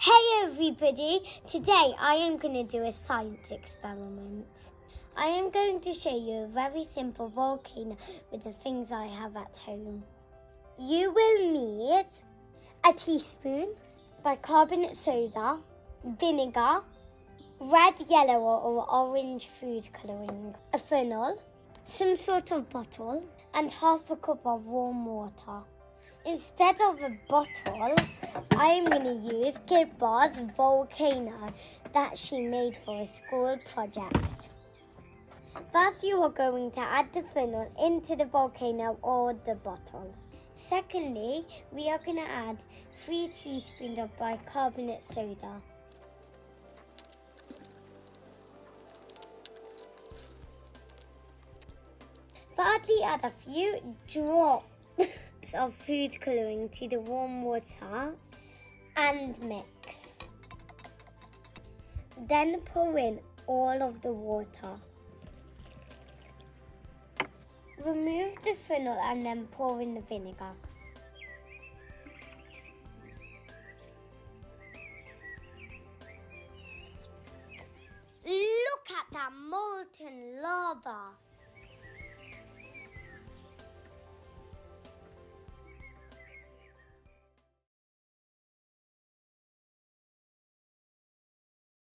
Hey everybody! Today I am going to do a science experiment. I am going to show you a very simple volcano with the things I have at home. You will need a teaspoon bicarbonate soda, vinegar, red, yellow or orange food colouring, a funnel, some sort of bottle and half a cup of warm water. Instead of a bottle, I am going to use Gibbar's volcano that she made for a school project. First, you are going to add the funnel into the volcano or the bottle. Secondly, we are going to add 3 teaspoons of bicarbonate soda. Thirdly, add a few drops of food colouring to the warm water and mix. Then pour in all of the water. Remove the funnel and then pour in the vinegar. Look at that molten lava.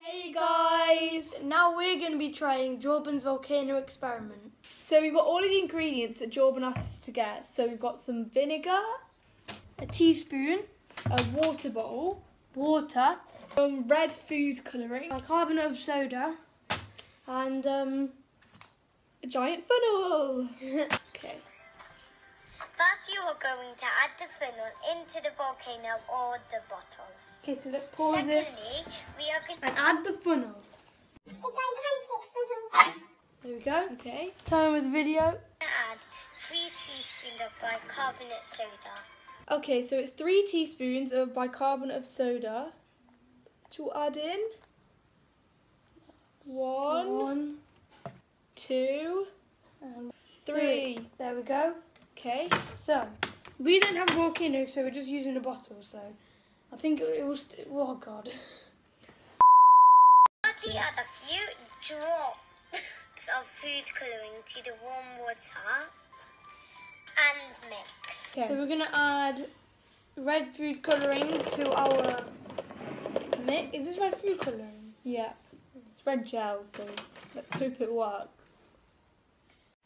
Hey guys! Now we're going to be trying Joban's volcano experiment. So we've got all of the ingredients that Joban asked us to get. So we've got some vinegar, A teaspoon, a water bottle, water, some red food colouring, bicarbonate of soda, and um, a giant funnel. okay. First, you are going to add the funnel into the volcano or the bottle. Okay, so let's pause Secondly, it we are and add the funnel. There we go. Okay. Turn with the video. add three teaspoons of bicarbonate soda. Okay, so it's three teaspoons of bicarbonate of soda. Which we'll add in. One, One, two, um, and three. There we go. Okay. So, we don't have a volcano, so we're just using a bottle. So, I think it, was. oh God. First, we add a few drops of food colouring to the warm water and mix. Okay. So we're gonna add red food colouring to our mix. Is this red food colouring? yeah. It's red gel, so let's hope it works.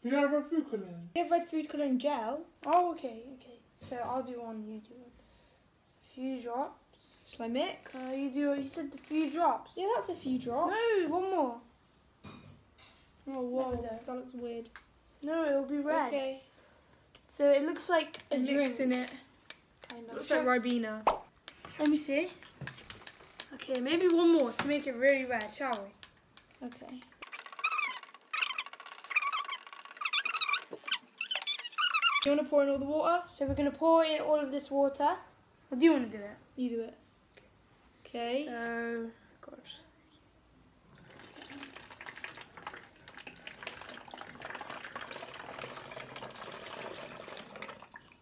We don't have our food colouring. We have red food colouring gel. Oh, okay, okay. So I'll do one, you do one. Few drops. Shall I mix? Uh, you do. You said the few drops. yeah, that's a few drops. No, one more. Oh, whoa. go. That looks weird. No, it'll be red. Okay. So it looks like a A drink. mix in it. Kind of. Looks like Ribena. Let me see. Okay, maybe one more to make it really red, shall we? Okay. Do you want to pour in all the water? So we're gonna pour in all of this water. Or do you want to do it? You do it. Okay. So, gosh.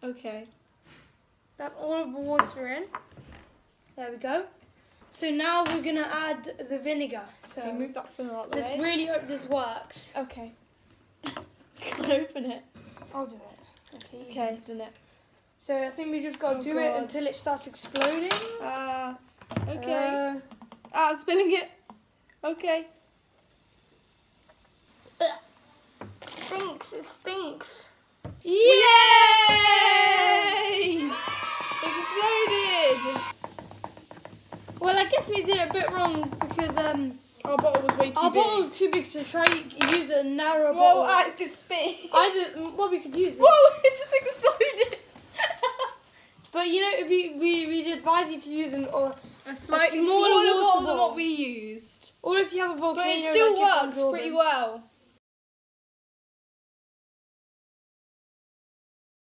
Okay. That all of the water in. There we go. So now we're gonna add the vinegar. So Okay, move that funnel out the let's way. really hope this works. Okay. Can't open it. I'll do it. Okay. Okay, do done it. So I think we just gotta Oh, do it until it starts exploding. Uh, okay. Uh, ah, I'm spilling it. Okay. stinks. It stinks. Yay! Exploded! Well, I guess we did it a bit wrong because um Our bottle was way too our big. bottle was too big. So try use a narrow Whoa, bottle. ah, it's it's spit. Either well, we could use it. Whoa, it just exploded. But you know, we we we advise you to use an or A slightly smaller smaller, water bottle than what we used. or if you have a volcano. But it still like works pretty well.